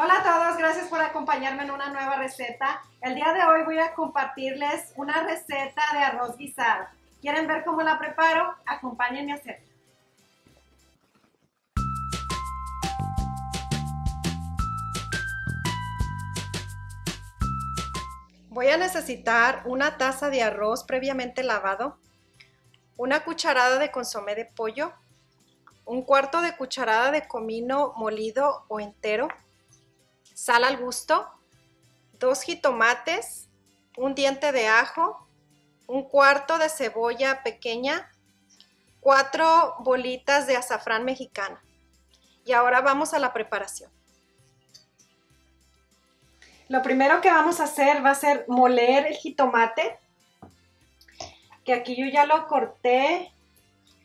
Hola a todos, gracias por acompañarme en una nueva receta. El día de hoy voy a compartirles una receta de arroz guisado. ¿Quieren ver cómo la preparo? Acompáñenme a hacerla. Voy a necesitar una taza de arroz previamente lavado, una cucharada de consomé de pollo, un cuarto de cucharada de comino molido o entero, sal al gusto, dos jitomates, un diente de ajo, un cuarto de cebolla pequeña, cuatro bolitas de azafrán mexicano. Y ahora vamos a la preparación. Lo primero que vamos a hacer va a ser moler el jitomate, que aquí yo ya lo corté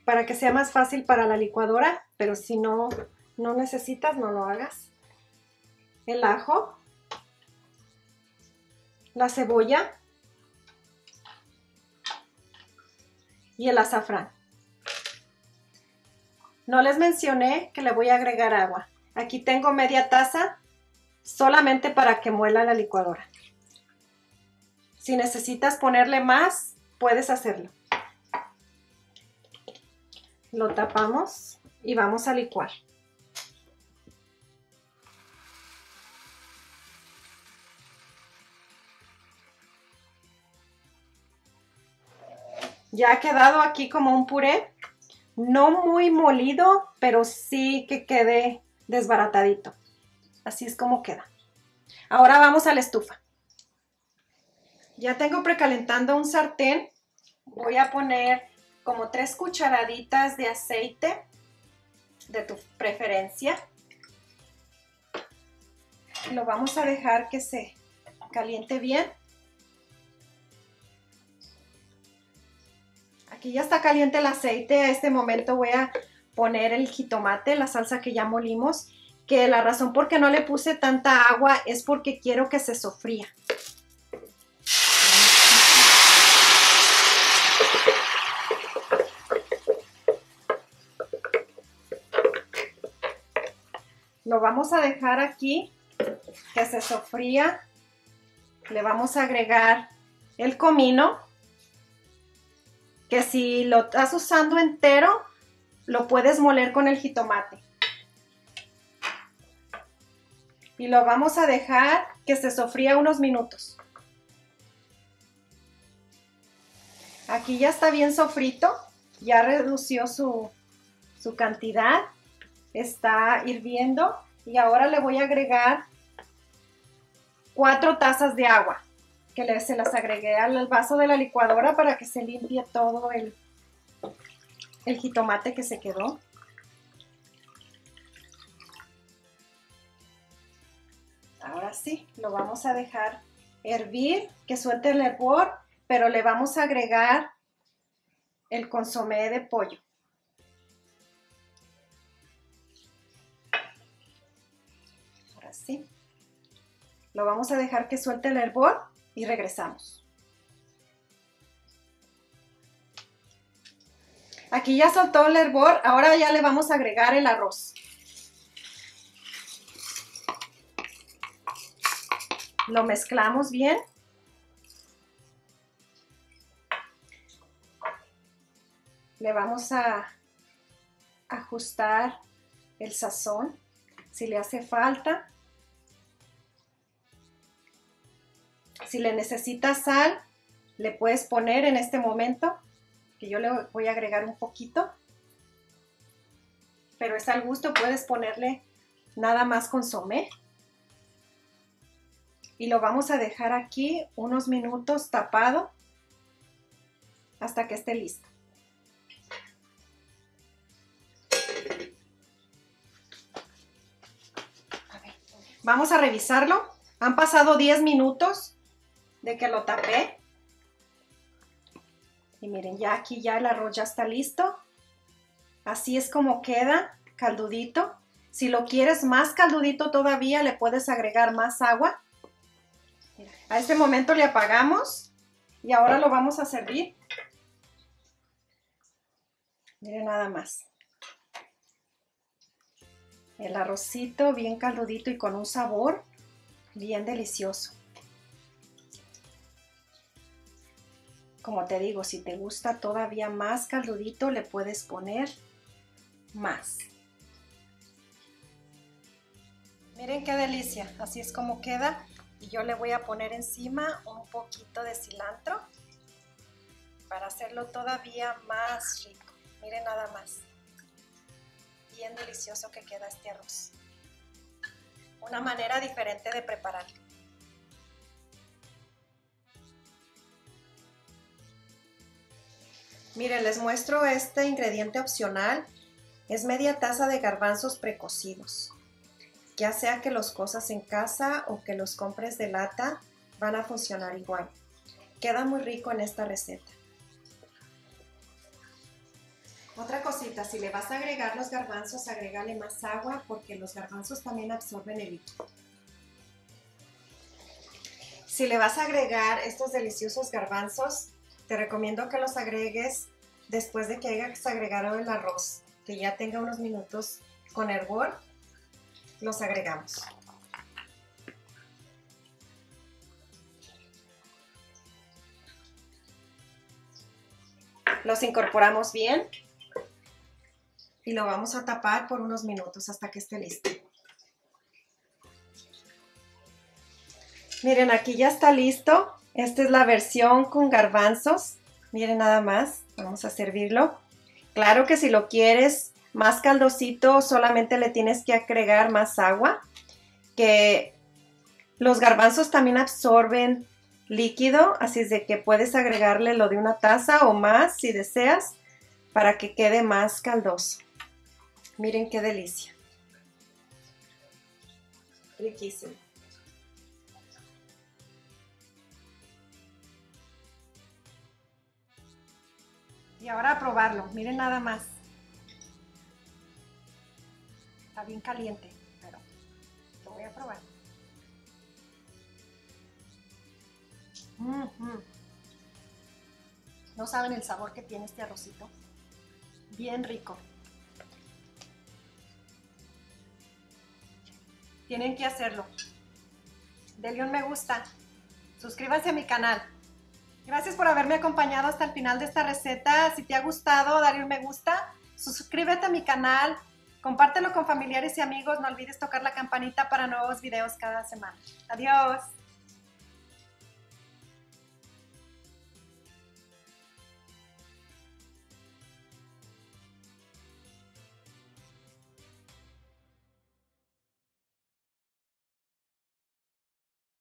para que sea más fácil para la licuadora, pero si no, no necesitas, no lo hagas el ajo, la cebolla y el azafrán. No les mencioné que le voy a agregar agua. Aquí tengo media taza solamente para que muela la licuadora. Si necesitas ponerle más, puedes hacerlo. Lo tapamos y vamos a licuar. Ya ha quedado aquí como un puré, no muy molido, pero sí que quede desbaratadito. Así es como queda. Ahora vamos a la estufa. Ya tengo precalentando un sartén. Voy a poner como tres cucharaditas de aceite de tu preferencia. Lo vamos a dejar que se caliente bien. Aquí ya está caliente el aceite. A este momento voy a poner el jitomate, la salsa que ya molimos. Que la razón por qué no le puse tanta agua es porque quiero que se sofría. Lo vamos a dejar aquí que se sofría. Le vamos a agregar el comino que si lo estás usando entero, lo puedes moler con el jitomate. Y lo vamos a dejar que se sofría unos minutos. Aquí ya está bien sofrito, ya redució su, su cantidad, está hirviendo y ahora le voy a agregar cuatro tazas de agua que se las agregué al vaso de la licuadora para que se limpie todo el, el jitomate que se quedó. Ahora sí, lo vamos a dejar hervir, que suelte el hervor, pero le vamos a agregar el consomé de pollo. Ahora sí. Lo vamos a dejar que suelte el hervor y regresamos. Aquí ya soltó el hervor, ahora ya le vamos a agregar el arroz. Lo mezclamos bien. Le vamos a ajustar el sazón si le hace falta. Si le necesitas sal, le puedes poner en este momento, que yo le voy a agregar un poquito. Pero es al gusto, puedes ponerle nada más consomé. Y lo vamos a dejar aquí unos minutos tapado hasta que esté listo. Vamos a revisarlo. Han pasado 10 minutos de que lo tapé. Y miren, ya aquí ya el arroz ya está listo. Así es como queda caldudito. Si lo quieres más caldudito todavía, le puedes agregar más agua. a este momento le apagamos y ahora lo vamos a servir. Miren nada más. El arrocito bien caldudito y con un sabor bien delicioso. Como te digo, si te gusta todavía más caldudito, le puedes poner más. Miren qué delicia, así es como queda. Y yo le voy a poner encima un poquito de cilantro para hacerlo todavía más rico. Miren nada más. Bien delicioso que queda este arroz. Una manera diferente de prepararlo. Miren, les muestro este ingrediente opcional. Es media taza de garbanzos precocidos. Ya sea que los cosas en casa o que los compres de lata, van a funcionar igual. Queda muy rico en esta receta. Otra cosita, si le vas a agregar los garbanzos, agrégale más agua porque los garbanzos también absorben el líquido. Si le vas a agregar estos deliciosos garbanzos, te recomiendo que los agregues después de que hayas agregado el arroz, que ya tenga unos minutos con hervor, los agregamos. Los incorporamos bien y lo vamos a tapar por unos minutos hasta que esté listo. Miren, aquí ya está listo. Esta es la versión con garbanzos. Miren nada más. Vamos a servirlo. Claro que si lo quieres más caldosito, solamente le tienes que agregar más agua. Que los garbanzos también absorben líquido, así es de que puedes agregarle lo de una taza o más si deseas para que quede más caldoso. Miren qué delicia. Riquísimo. Y ahora a probarlo. Miren nada más. Está bien caliente, pero lo voy a probar. No saben el sabor que tiene este arrocito. Bien rico. Tienen que hacerlo. Denle un me gusta. Suscríbanse a mi canal. Gracias por haberme acompañado hasta el final de esta receta. Si te ha gustado, dale un me gusta. Suscríbete a mi canal. Compártelo con familiares y amigos. No olvides tocar la campanita para nuevos videos cada semana. Adiós.